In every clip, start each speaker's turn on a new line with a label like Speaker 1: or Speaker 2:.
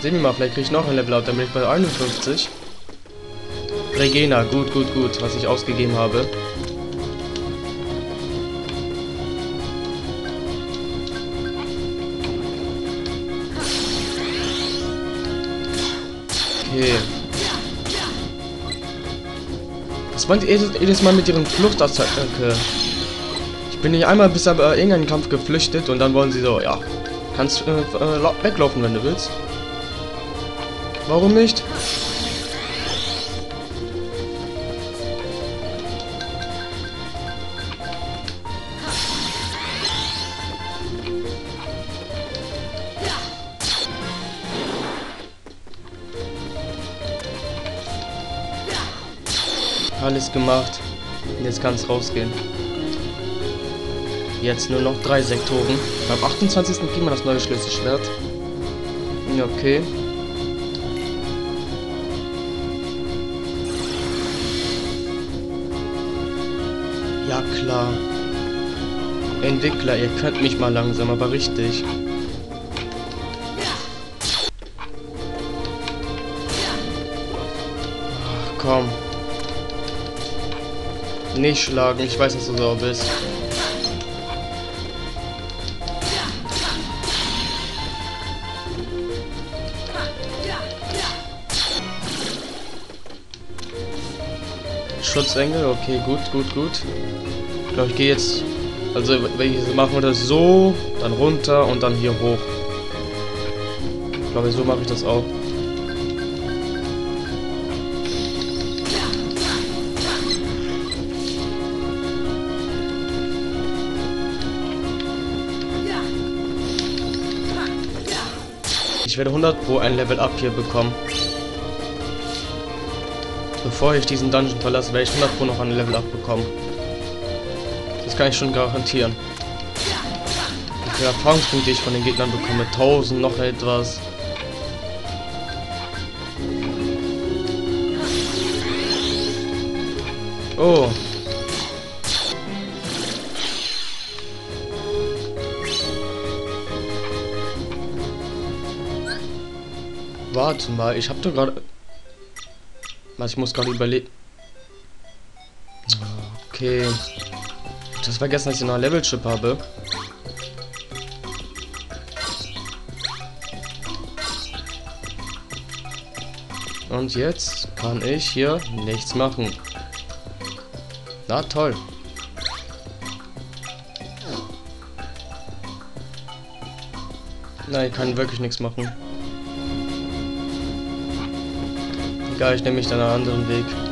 Speaker 1: Sehen wir mal, vielleicht kriege ich noch ein Level up, dann bin ich bei 51. Regena, gut, gut, gut, was ich ausgegeben habe. Okay. Was meint ihr jedes Mal mit ihren Fluchtattacke? Ich bin nicht einmal bis aber irgendeinen Kampf geflüchtet und dann wollen sie so, ja, kannst äh, äh, weglaufen, wenn du willst. Warum nicht? Alles gemacht. Jetzt kann es rausgehen. Jetzt nur noch drei Sektoren. Beim 28. kriegen wir das neue Schlüsselschwert. Okay. Klar. Entwickler, ihr könnt mich mal langsam, aber richtig. Ach, komm. Nicht schlagen, ich weiß, dass du so bist. Schutzengel, okay, gut, gut, gut. Ich glaube, ich gehe jetzt, also wenn ich machen wir das so, dann runter und dann hier hoch. Ich glaube, so mache ich das auch. Ich werde 100 pro ein Level Up hier bekommen. Bevor ich diesen Dungeon verlasse, werde ich 100 pro noch ein Level Up bekommen. Kann ich schon garantieren. Wie viele Erfahrungspunkte ich von den Gegnern bekomme. 1000 noch etwas. Oh, Warte mal, ich habe doch gerade... Was, ich muss gerade überlegen... Okay. Habe vergessen, dass ich noch ein Level-Chip habe. Und jetzt kann ich hier nichts machen. Na toll. Nein, ich kann wirklich nichts machen. Egal, ich nehme mich dann einen anderen Weg.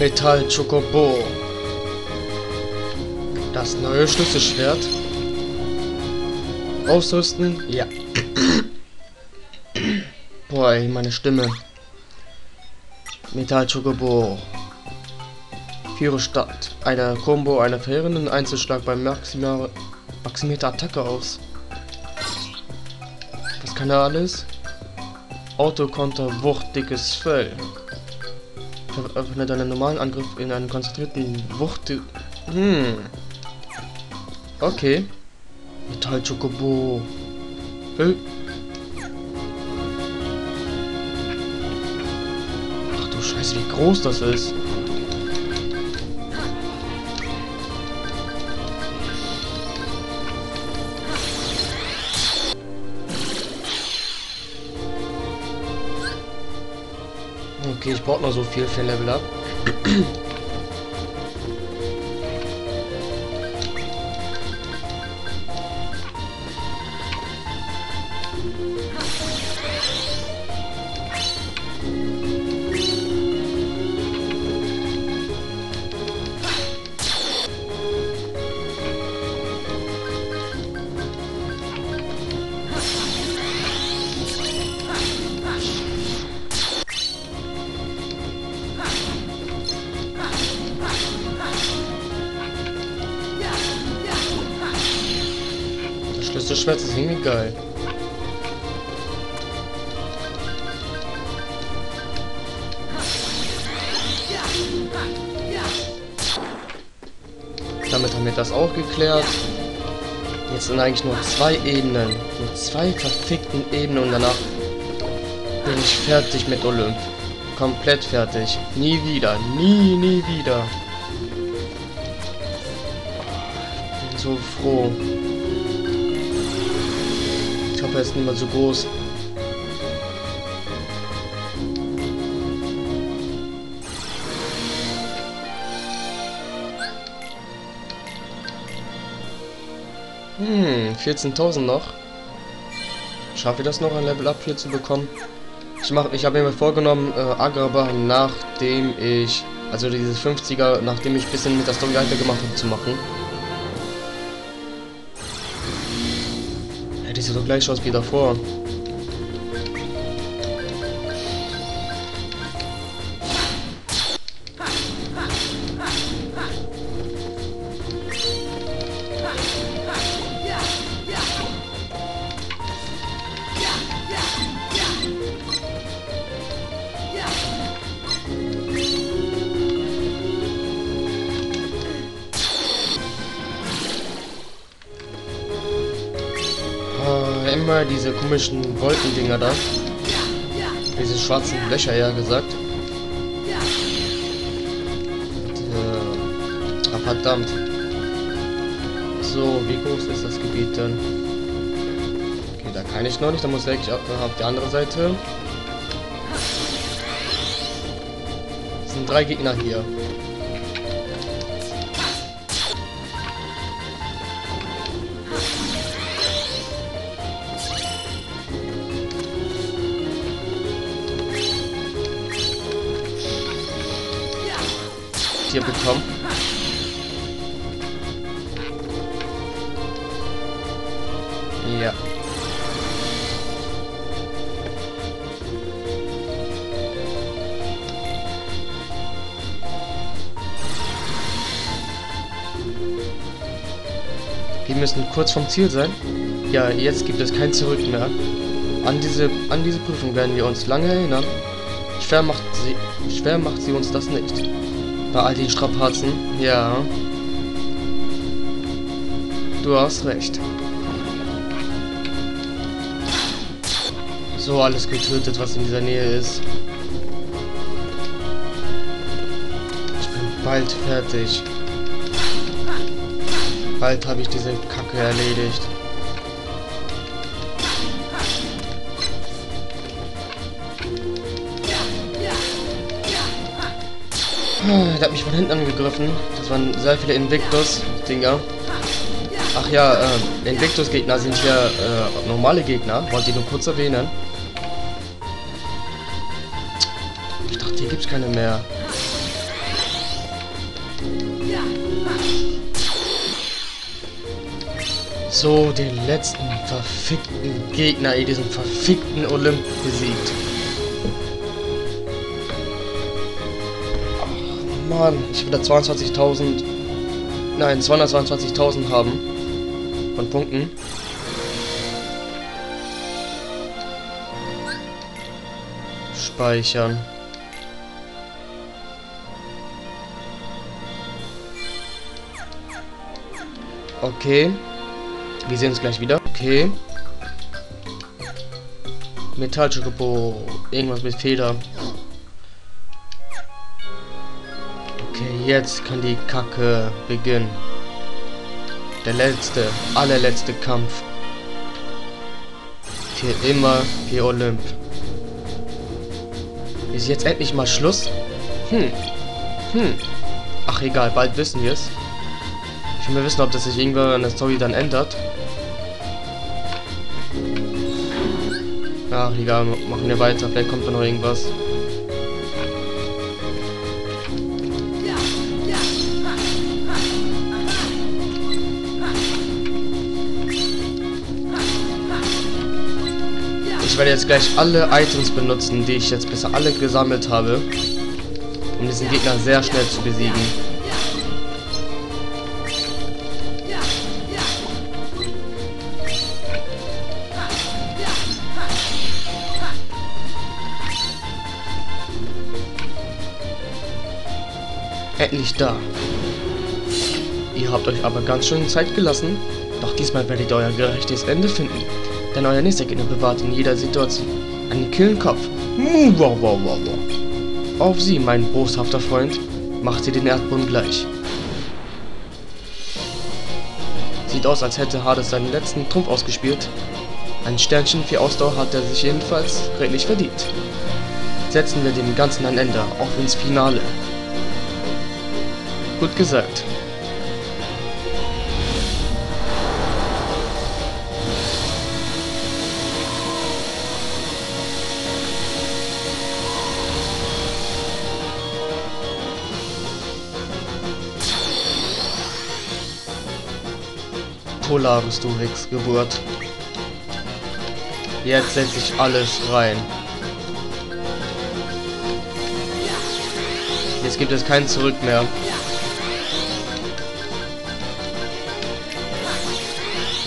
Speaker 1: Metall Chocobo. Das neue Schlüsselschwert. Ausrüsten? Ja. Boah, ey, meine Stimme. Metall Chocobo. Führe Stadt. Eine Combo einer verheerenden Einzelschlag beim Maxima maximierter Attacke aus. Was kann er alles? Autokonter, wuchtiges Fell öffnet einen normalen Angriff in einen konzentrierten Wucht. Hm. Okay. Metall Chocobo. Äh. Ach du Scheiße, wie groß das ist. Okay, ich brauche noch so viel für Level Up. Schlüsselschwert ist irgendwie geil. Damit haben wir das auch geklärt. Jetzt sind eigentlich nur zwei Ebenen. Nur zwei verfickten Ebenen und danach bin ich fertig mit Olymp. Komplett fertig. Nie wieder. Nie, nie wieder. Bin so froh. Ich hoffe, er ist so groß. Hm, 14.000 noch. Schaffe ich das noch, ein Level Up hier zu bekommen? Ich mach, ich habe mir vorgenommen, äh, Agrabah, nachdem ich, also dieses 50er, nachdem ich ein bisschen mit der Story weitergemacht habe, zu machen. Sieht doch gleich aus wie davor. Komischen Wolkendinger da. Diese schwarzen Löcher, ja gesagt. Und, äh, ah, verdammt. So, wie groß ist das Gebiet denn? Okay, da kann ich noch nicht. Da muss ich auf, auf die andere Seite. Es sind drei Gegner hier. Hier bekommen. Ja. Wir müssen kurz vom Ziel sein. Ja, jetzt gibt es kein Zurück mehr. An diese, an diese Prüfung werden wir uns lange erinnern. Schwer macht sie, schwer macht sie uns das nicht. Bei all den Strapazen. Ja. Du hast recht. So, alles getötet, was in dieser Nähe ist. Ich bin bald fertig. Bald habe ich diese Kacke erledigt. Der hat mich von hinten angegriffen. Das waren sehr viele Invictus-Dinger. Ach ja, äh, Invictus-Gegner sind ja äh, normale Gegner. Wollte ich nur kurz erwähnen. Ich dachte, hier gibt es keine mehr. So, den letzten verfickten Gegner, in diesem verfickten Olymp besiegt. Mann, ich will da 22.000... Nein, 222.000 haben. Von Punkten. Speichern. Okay. Wir sehen uns gleich wieder. Okay. Metallchocobo. Irgendwas mit Feder. Jetzt kann die Kacke beginnen. Der letzte, allerletzte Kampf. Für immer für Olymp. Ist jetzt endlich mal Schluss? Hm. Hm. Ach egal, bald wissen wir es. Ich will mal wissen, ob das sich irgendwann an der Story dann ändert. Ach egal, machen wir weiter. Vielleicht kommt da noch irgendwas. werde jetzt gleich alle Items benutzen, die ich jetzt bisher alle gesammelt habe, um diesen Gegner sehr schnell zu besiegen. Endlich da. Ihr habt euch aber ganz schön Zeit gelassen, doch diesmal werdet ihr euer gerechtes Ende finden. Denn euer nächster Gegner bewahrt in jeder Situation einen killen Kopf. Wow. Auf sie, mein boshafter Freund, macht sie den Erdboden gleich. Sieht aus, als hätte Hades seinen letzten Trumpf ausgespielt. Ein Sternchen für Ausdauer hat er sich jedenfalls redlich verdient. Setzen wir dem Ganzen ein Ende, auf ins Finale. Gut gesagt. Polaris, du Wichsgeburt. Jetzt setze ich alles rein. Jetzt gibt es kein Zurück mehr.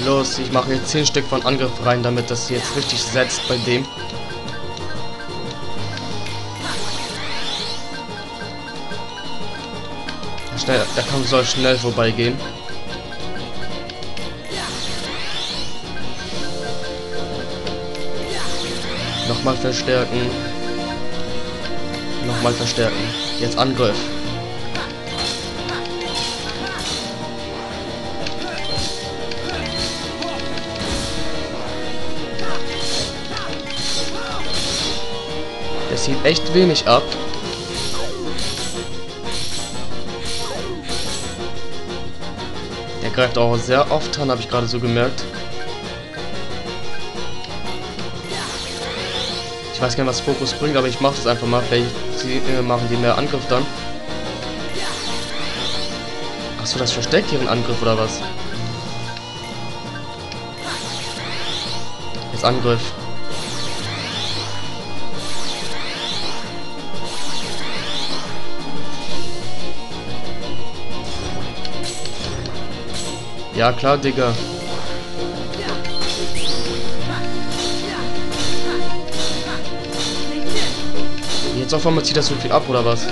Speaker 1: Los, ich mache jetzt 10 Stück von Angriff rein, damit das jetzt richtig setzt bei dem. Schnell, der Kampf soll schnell vorbeigehen. Nochmal verstärken. Nochmal verstärken. Jetzt Angriff. Das sieht echt wenig ab. Der greift auch sehr oft an, habe ich gerade so gemerkt. Weiß gar nicht, was Fokus bringt, aber ich mache das einfach mal. Vielleicht äh, machen die mehr Angriff dann. Achso, das versteckt ihren Angriff oder was? Jetzt Angriff. Ja klar, Digga. Jetzt auf einmal zieht das so viel ab, oder was?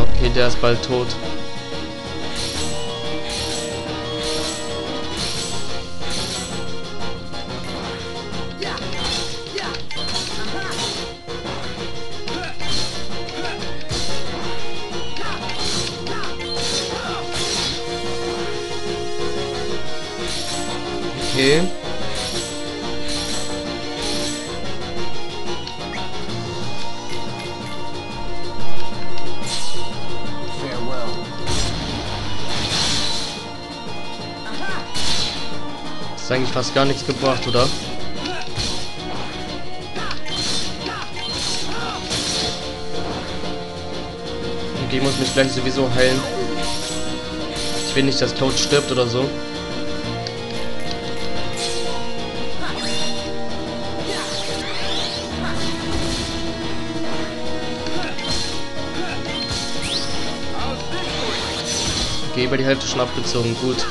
Speaker 1: Okay, der ist bald tot. Fast gar nichts gebracht, oder? Okay, ich muss mich gleich sowieso heilen. Ich will nicht, dass Cloud stirbt oder so. Okay, über die Hälfte schon abgezogen. Gut.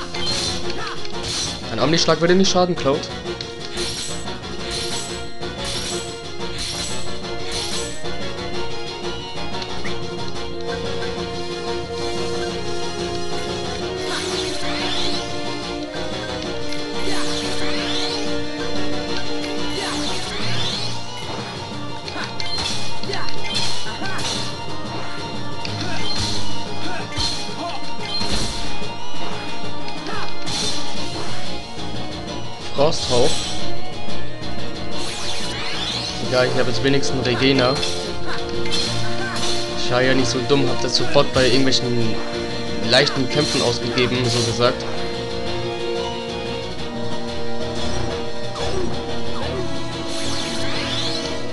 Speaker 1: Ein Omnischlag würde nicht schaden, Cloud. Frosthauch. Ja, ich habe jetzt wenigstens Regena. Ich war ja nicht so dumm, habe das sofort bei irgendwelchen leichten Kämpfen ausgegeben, so gesagt.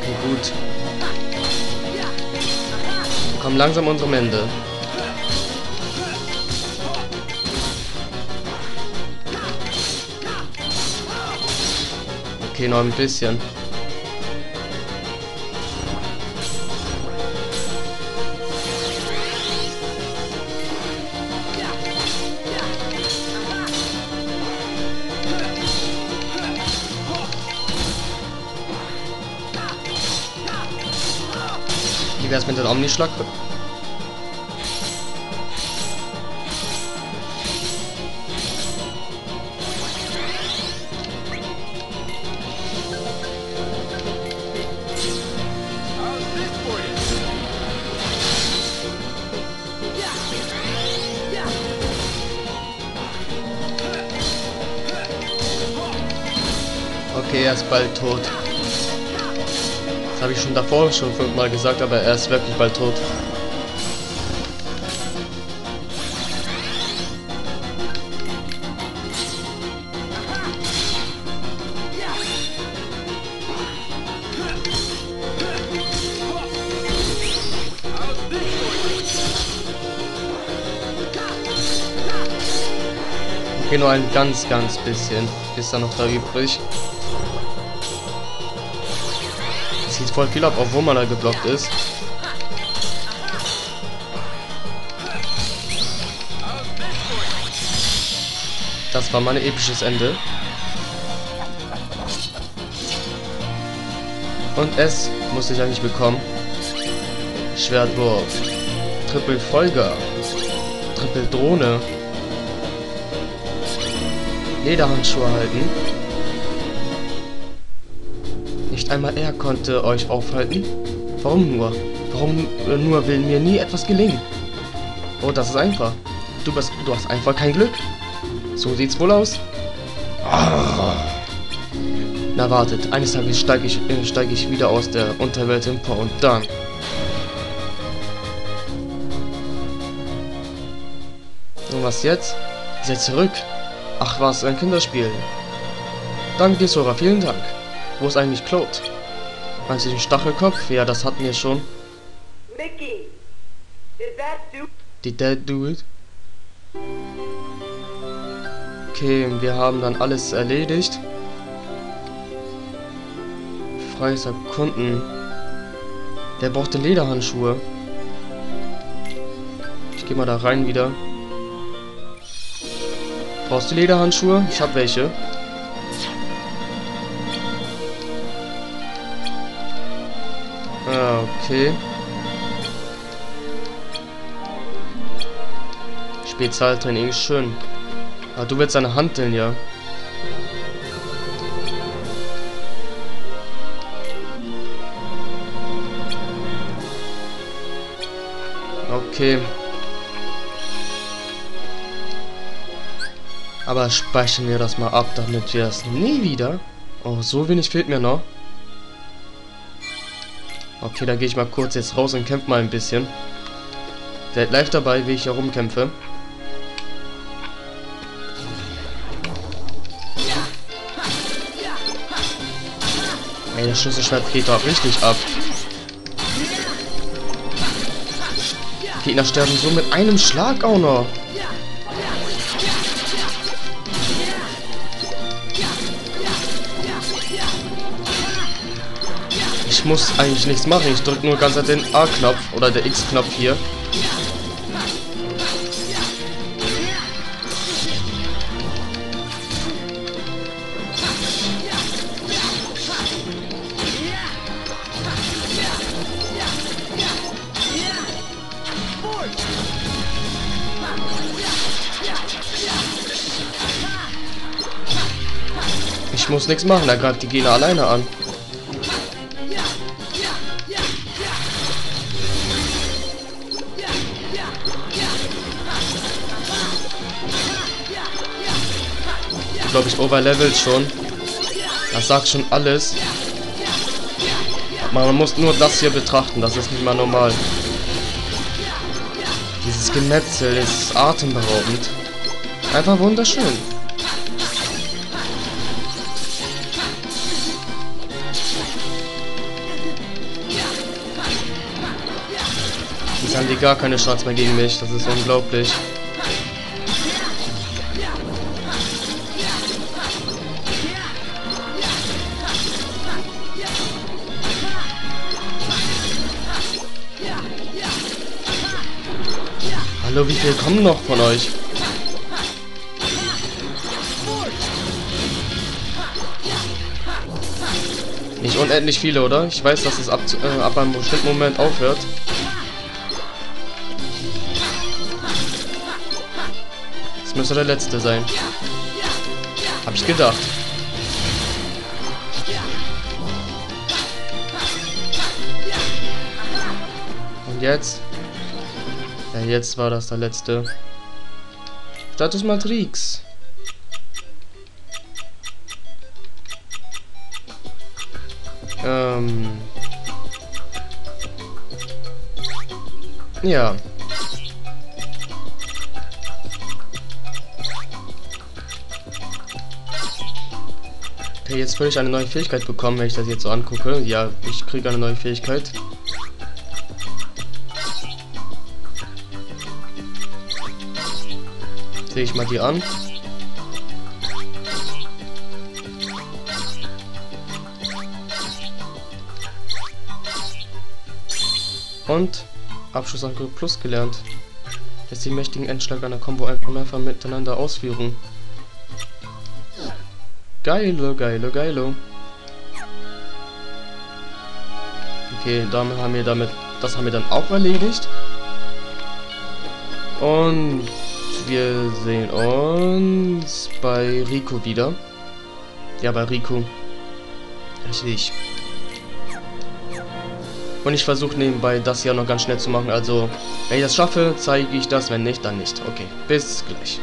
Speaker 1: Okay, gut. Wir kommen langsam unserem Ende. Okay, noch ein bisschen. Wie wär's mit den Omnischlag? Okay, er ist bald tot. Das habe ich schon davor schon fünfmal gesagt, aber er ist wirklich bald tot. Okay, nur ein ganz, ganz bisschen ist da noch da übrig. Voll viel ab, obwohl man da geblockt ist. Das war mein episches Ende. Und es musste ich eigentlich bekommen. Schwertwurf. Triple Folger. Triple Drohne. Lederhandschuhe halten. Einmal er konnte euch aufhalten. Warum nur? Warum nur will mir nie etwas gelingen? Oh, das ist einfach. Du bist, du hast einfach kein Glück. So sieht's wohl aus. Na wartet, eines Tages steige ich, äh, steig ich wieder aus der Unterwelt empor und dann... Und was jetzt? Seid zurück. Ach was, ein Kinderspiel. Danke, Sora, vielen Dank. Wo ist eigentlich Claude? Meinst du den Stachelkopf? Ja, das hatten wir schon.
Speaker 2: Mickey, did that do?
Speaker 1: Did that do it? Okay, wir haben dann alles erledigt. Freies Erkunden. Der braucht den Lederhandschuhe. Ich gehe mal da rein wieder. Brauchst du Lederhandschuhe? Ich habe welche. Ah, okay. Spezialtraining ist schön. Ah, du willst deine Hanteln, ja. Okay. Aber speichern wir das mal ab, damit wir das nie wieder... Oh, so wenig fehlt mir noch. Okay, dann gehe ich mal kurz jetzt raus und kämpfe mal ein bisschen. Seid live dabei, wie ich hier rumkämpfe. Ey, das Schlüsselschwert geht doch richtig ab. Gegner sterben so mit einem Schlag auch noch. Ich muss eigentlich nichts machen. Ich drücke nur ganz den A-Knopf oder der X-Knopf hier. Ich muss nichts machen, er greift die Gegner alleine an. Glaube ich, overlevelt schon. Das sagt schon alles. Man muss nur das hier betrachten, das ist nicht mal normal. Dieses Gemetzel ist atemberaubend. Einfach wunderschön. Jetzt haben die gar keine Chance mehr gegen mich, das ist unglaublich. Hallo, wie viel kommen noch von euch? Nicht unendlich viele, oder? Ich weiß, dass es ab, äh, ab einem bestimmten Moment aufhört. Das müsste der letzte sein. Hab ich gedacht. Und jetzt? Jetzt war das der letzte. Status Matrix. Ähm. Ja. Okay, jetzt würde ich eine neue Fähigkeit bekommen, wenn ich das jetzt so angucke. Ja, ich kriege eine neue Fähigkeit. Sehe ich mal die an. Und Abschlussangriff Plus gelernt. Lässt die mächtigen Endschlag einer Combo einfach mehrfach miteinander ausführen. Geile, geile, geile. Okay, damit haben wir damit, das haben wir dann auch erledigt. Und wir sehen uns bei Rico wieder. Ja, bei Rico. Richtig. Und ich versuche nebenbei das hier noch ganz schnell zu machen. Also, wenn ich das schaffe, zeige ich das. Wenn nicht, dann nicht. Okay, bis gleich.